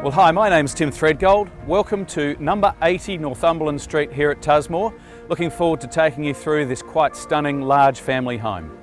Well, hi, my name's Tim Threadgold. Welcome to number 80 Northumberland Street here at Tusmore. Looking forward to taking you through this quite stunning large family home.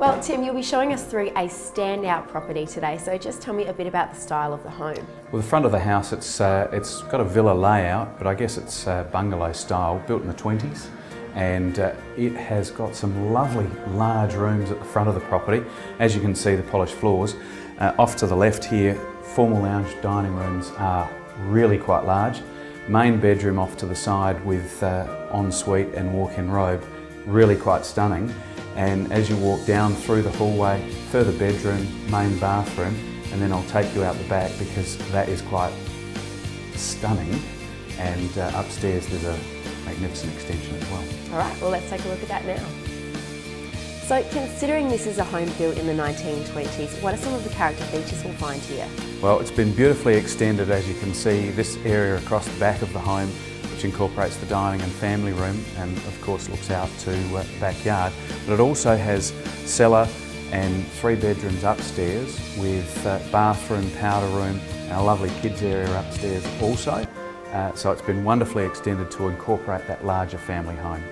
Well, Tim, you'll be showing us through a standout property today, so just tell me a bit about the style of the home. Well, the front of the house, it's, uh, it's got a villa layout, but I guess it's uh, bungalow style, built in the 20s and uh, it has got some lovely large rooms at the front of the property. As you can see, the polished floors. Uh, off to the left here, formal lounge dining rooms are really quite large. Main bedroom off to the side with uh, ensuite and walk-in robe, really quite stunning. And as you walk down through the hallway, further bedroom, main bathroom, and then I'll take you out the back because that is quite stunning. And uh, upstairs there's a magnificent extension as well. All right, well let's take a look at that now. So considering this is a home built in the 1920s, what are some of the character features we'll find here? Well, it's been beautifully extended as you can see, this area across the back of the home which incorporates the dining and family room and of course looks out to uh, backyard. But it also has cellar and three bedrooms upstairs with uh, bathroom, powder room and a lovely kids area upstairs also. Uh, so it's been wonderfully extended to incorporate that larger family home.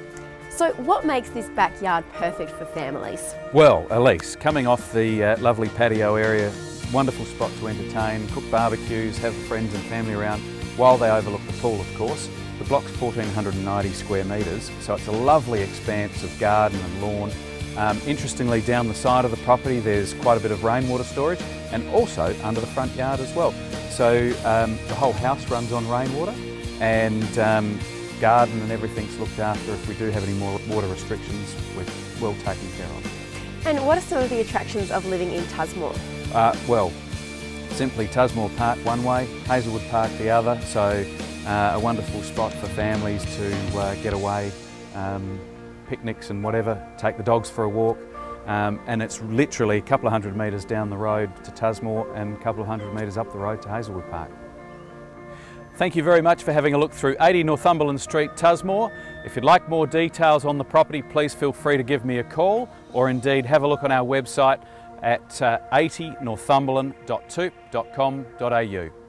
So what makes this backyard perfect for families? Well, Elise, coming off the uh, lovely patio area, wonderful spot to entertain, cook barbecues, have friends and family around while they overlook the pool of course. The block's 1490 square metres, so it's a lovely expanse of garden and lawn. Um, interestingly, down the side of the property there's quite a bit of rainwater storage and also under the front yard as well. So um, the whole house runs on rainwater and um, garden and everything's looked after. If we do have any more water restrictions, we're well taken care of. And what are some of the attractions of living in Tusmore? Uh, well, simply Tusmore Park one way, Hazelwood Park the other, so uh, a wonderful spot for families to uh, get away, um, picnics and whatever, take the dogs for a walk. Um, and it's literally a couple of hundred metres down the road to Tusmore and a couple of hundred metres up the road to Hazelwood Park. Thank you very much for having a look through 80 Northumberland Street, Tusmore. If you'd like more details on the property, please feel free to give me a call or indeed have a look on our website at uh, 80northumberland.toop.com.au.